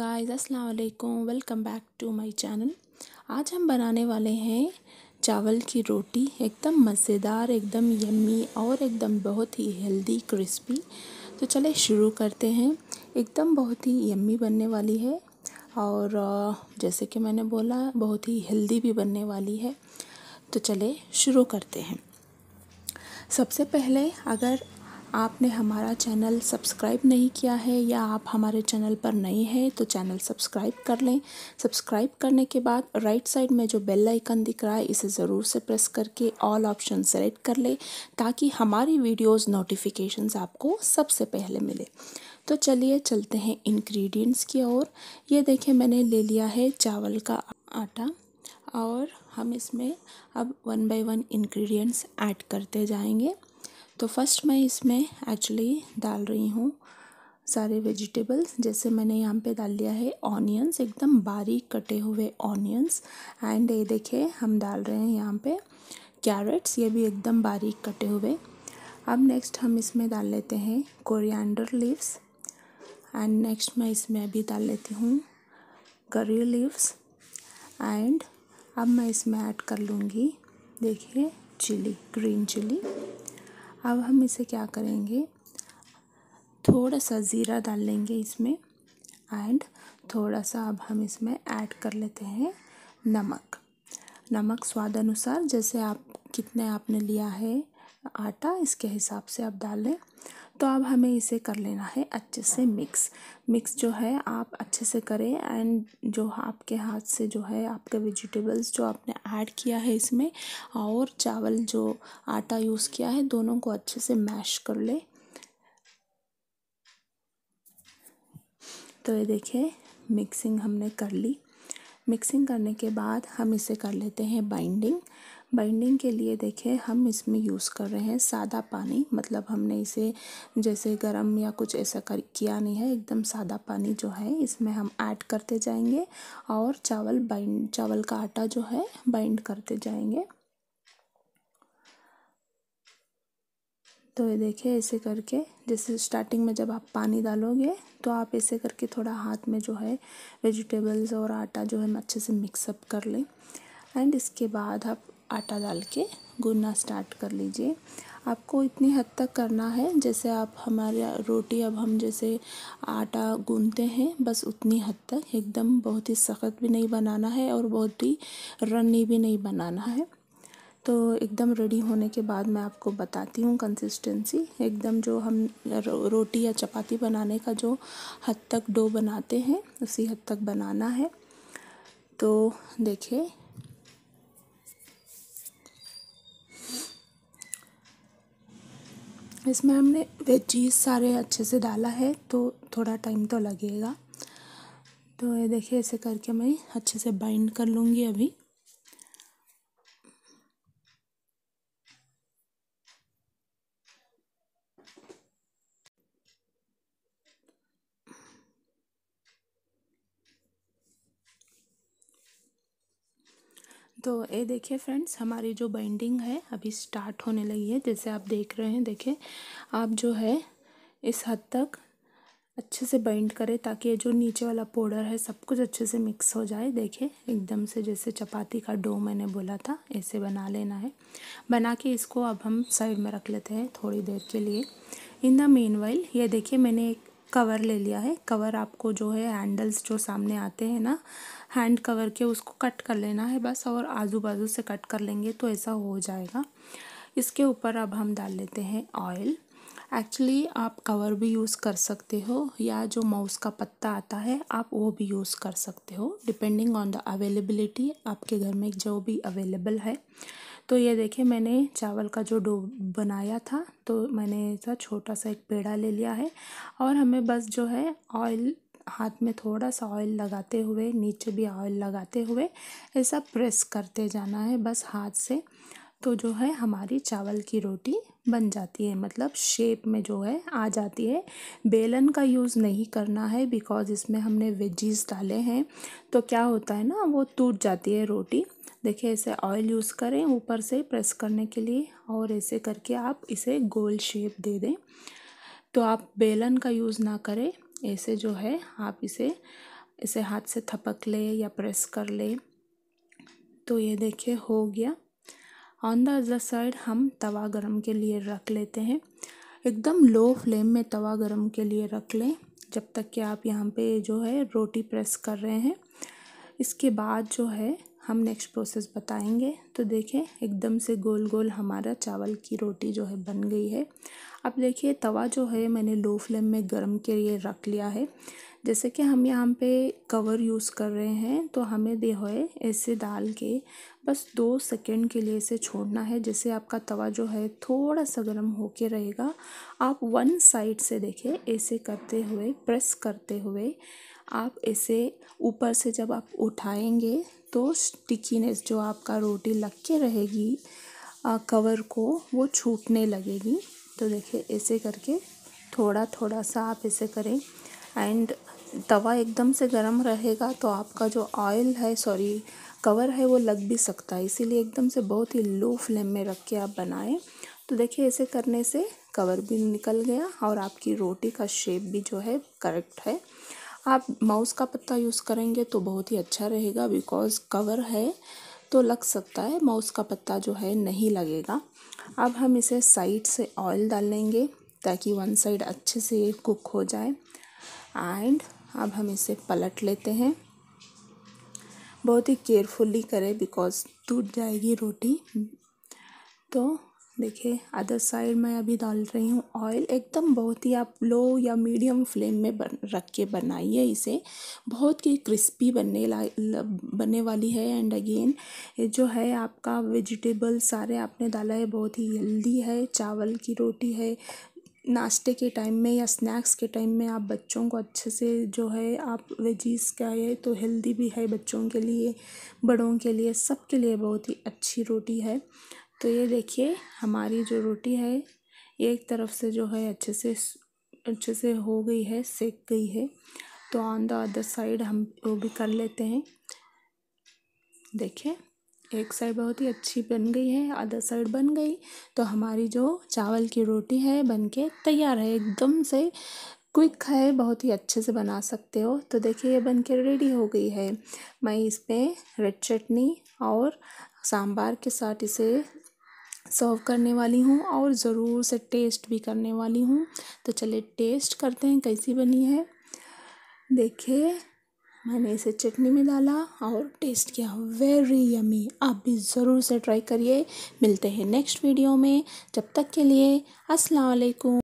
Guys अस्सलाम वालेकुम welcome back to my channel आज हम बनाने वाले हैं चावल की रोटी, एकदम मज़ेदार, एकदम यम्मी और एकदम बहुत ही हेल्दी क्रिस्पी तो चले शुरू करते हैं। एकदम बहुत ही यम्मी बनने वाली है और जैसे कि मैंने बोला, बहुत ही हेल्दी भी बनने वाली है। तो चले शुरू करते हैं। सबसे पहले अगर आपने हमारा चैनल सब्सक्राइब नहीं किया है या आप हमारे चैनल पर नए हैं तो चैनल सब्सक्राइब कर लें। सब्सक्राइब करने के बाद राइट साइड में जो बेल आइकन दिख रहा है, इसे ज़रूर से प्रेस करके ऑल ऑप्शन सेलेक्ट कर लें, ताकि हमारी वीडियोस नोटिफिकेशंस आपको सबसे पहले मिले। तो चलिए चलते हैं इंग्रेडिएंट्स की ओर। ये देखें मैंने ले लिया है चावल का आटा, और हम इसमें अब one by one ingredients add करते जाएँगे। तो फ़र्स्ट मैं इसमें एक्चुअली डाल रही हूँ सारे वेजिटेबल्स जैसे मैंने यहाँ पे डाल लिया है ऑनियंस एकदम बारीक कटे हुए ऑनियंस एंड ये देखिए, हम डाल रहे हैं यहाँ पे कैरेट्स ये भी एकदम बारीक कटे हुए। अब नेक्स्ट हम इसमें डाल लेते हैं कोरिएंडर लीव्स एंड नेक्स्ट मैं इसमें अभी डाल लेती हूँ करी लीव्स एंड अब मैं इसमें ऐड कर लूँगी, देखिए चिली ग्रीन चिली अब हम इसे क्या करेंगे? थोड़ा सा ज़ीरा डाल लेंगे इसमें एंड थोड़ा सा अब हम इसमें ऐड कर लेते हैं नमक। नमक स्वाद अनुसार जैसे आप, कितने आपने लिया है आटा, इसके हिसाब से आप डाल। लें तो अब हमें इसे कर लेना है अच्छे से मिक्स मिक्स जो है, आप अच्छे से करें एंड जो आपके हाथ से जो है, आपके वेजिटेबल्स जो आपने ऐड किया है इसमें और चावल जो आटा यूज़ किया है, दोनों को अच्छे से मैश कर ले। तो ये देखिए मिक्सिंग हमने कर ली। मिक्सिंग करने के बाद हम इसे कर लेते हैं बाइंडिंग बाइंडिंग के लिए देखें हम इसमें यूज़ कर रहे हैं सादा पानी। मतलब हमने इसे जैसे गर्म या कुछ ऐसा कर, किया नहीं है, एकदम सादा पानी जो है, इसमें हम ऐड करते जाएँगे और चावल बाइंड चावल का आटा जो है बाइंड करते जाएँगे। तो ये देखिए, ऐसे करके, जैसे स्टार्टिंग में जब आप पानी डालोगे तो आप ऐसे करके थोड़ा हाथ में जो है वेजिटेबल्स और आटा जो है, अच्छे से मिक्सअप कर लें। एंड इसके बाद आप आटा डाल के गूंदना स्टार्ट कर लीजिए। आपको इतनी हद तक करना है, जैसे आप हमारे रोटी अब हम जैसे आटा गूंदते हैं, बस उतनी हद तक। एकदम बहुत ही सख्त भी नहीं बनाना है और बहुत ही रन्नी भी नहीं बनाना है। तो एकदम रेडी होने के बाद मैं आपको बताती हूँ कंसिस्टेंसी एकदम जो हम रोटी या चपाती बनाने का जो हद तक डो बनाते हैं, उसी हद तक बनाना है। तो देखिए इसमें हमने वेजीज सारे अच्छे से डाला है तो थोड़ा टाइम तो लगेगा। तो ये देखिए, ऐसे करके मैं अच्छे से बाइंड कर लूँगी अभी। तो ये देखिए फ्रेंड्स, हमारी जो बाइंडिंग है अभी स्टार्ट होने लगी है, जैसे आप देख रहे हैं, देखिए, आप जो है इस हद तक अच्छे से बाइंड करें ताकि ये जो नीचे वाला पाउडर है सब कुछ अच्छे से मिक्स हो जाए। देखिए, एकदम से जैसे चपाती का डो मैंने बोला था, ऐसे बना लेना है। बना के इसको अब हम साइड में रख लेते हैं थोड़ी देर के लिए। इन द मेन वाइल ये देखिए मैंने एक कवर ले लिया है। कवर आपको जो है हैंडल्स जो सामने आते हैं ना हैंड कवर के उसको कट कर लेना है बस और आजू बाजू से कट कर लेंगे तो ऐसा हो जाएगा। इसके ऊपर अब हम डाल लेते हैं ऑयल एक्चुअली आप कवर भी यूज़ कर सकते हो या जो माउस का पत्ता आता है आप वो भी यूज़ कर सकते हो। डिपेंडिंग ऑन द अवेलेबिलिटी आपके घर में जो भी अवेलेबल है। तो ये देखिए मैंने चावल का जो डो बनाया था तो मैंने ऐसा छोटा सा एक पेड़ा ले लिया है और हमें बस जो है ऑयल हाथ में थोड़ा सा ऑयल लगाते हुए, नीचे भी ऑयल लगाते हुए ऐसा प्रेस करते जाना है बस हाथ से तो जो है हमारी चावल की रोटी बन जाती है। मतलब शेप में जो है आ जाती है। बेलन का यूज़ नहीं करना है बिकॉज़ इसमें हमने वेजीज डाले हैं तो क्या होता है ना, वो टूट जाती है रोटी। देखिए ऐसे ऑयल यूज़ करें ऊपर से प्रेस करने के लिए और ऐसे करके आप इसे गोल शेप दे दें। तो आप बेलन का यूज़ ना करें, ऐसे जो है, आप इसे इसे हाथ से थपक ले या प्रेस कर ले। तो ये देखिए, हो गया। ऑन द अदर साइड हम तवा गरम के लिए रख लेते हैं। एकदम लो फ्लेम में तवा गरम के लिए रख लें, जब तक कि आप यहाँ पे जो है रोटी प्रेस कर रहे हैं। इसके बाद जो है हम नेक्स्ट प्रोसेस बताएँगे। तो देखें, एकदम से गोल गोल हमारा चावल की रोटी जो है बन गई है। अब देखिए, तवा जो है मैंने लो फ्लेम में गर्म के लिए रख लिया है। जैसे कि हम यहाँ पे कवर यूज़ कर रहे हैं तो हमें दे है ऐसे डाल के बस दो सेकेंड के लिए इसे छोड़ना है जैसे आपका तवा जो है थोड़ा सा गर्म होके रहेगा। आप वन साइड से देखें, ऐसे करते हुए प्रेस करते हुए आप इसे ऊपर से जब आप उठाएँगे तो स्टिकीनेस जो आपका रोटी लग के रहेगी कवर को वो छूटने लगेगी। तो देखिए ऐसे करके थोड़ा थोड़ा सा आप इसे करें। एंड तवा एकदम से गर्म रहेगा तो आपका जो ऑयल है, सॉरी, कवर है वो लग भी सकता है। इसीलिए एकदम से बहुत ही लो फ्लेम में रख के आप बनाएँ। तो देखिए ऐसे करने से कवर भी निकल गया और आपकी रोटी का शेप भी जो है करेक्ट है। आप माउस का पत्ता यूज़ करेंगे तो बहुत ही अच्छा रहेगा बिकॉज़ कवर है तो लग सकता है माउस का पत्ता जो है नहीं लगेगा। अब हम इसे साइड से ऑयल डाल लेंगे ताकि वन साइड अच्छे से कुक हो जाए। एंड अब हम इसे पलट लेते हैं। बहुत ही केयरफुली करें बिकॉज़ टूट जाएगी रोटी। तो देखिए अदर साइड मैं अभी डाल रही हूँ ऑयल एकदम बहुत ही आप लो या मीडियम फ्लेम में बन, रख के बनाइए इसे। बहुत ही क्रिस्पी बनने ला बनने वाली है। एंड अगेन ये जो है आपका वेजिटेबल सारे आपने डाला है। बहुत ही हेल्दी है। चावल की रोटी है। नाश्ते के टाइम में या स्नैक्स के टाइम में आप बच्चों को अच्छे से जो है आप वेजीज का है तो हेल्दी भी है बच्चों के लिए, बड़ों के लिए सब के लिए बहुत ही अच्छी रोटी है। तो ये देखिए, हमारी जो रोटी है एक तरफ़ से जो है अच्छे से अच्छे से हो गई है, सेक गई है। तो ऑन द अदर साइड हम वो भी कर लेते हैं। देखिए, एक साइड बहुत ही अच्छी बन गई है अदर साइड बन गई। तो हमारी जो चावल की रोटी है बन के तैयार है, एकदम से क्विक है, बहुत ही अच्छे से बना सकते हो। तो देखिए, ये बन के रेडी हो गई है। मैं इसमें रेड चटनी और सांबार के साथ इसे सर्व करने वाली हूँ और ज़रूर से टेस्ट भी करने वाली हूँ। तो चलिए टेस्ट करते हैं, कैसी बनी है। देखिए, मैंने इसे चटनी में डाला और टेस्ट किया। वेरी यमी आप भी ज़रूर से ट्राई करिए। मिलते हैं नेक्स्ट वीडियो में। जब तक के लिए, अस्सलाम वालेकुम।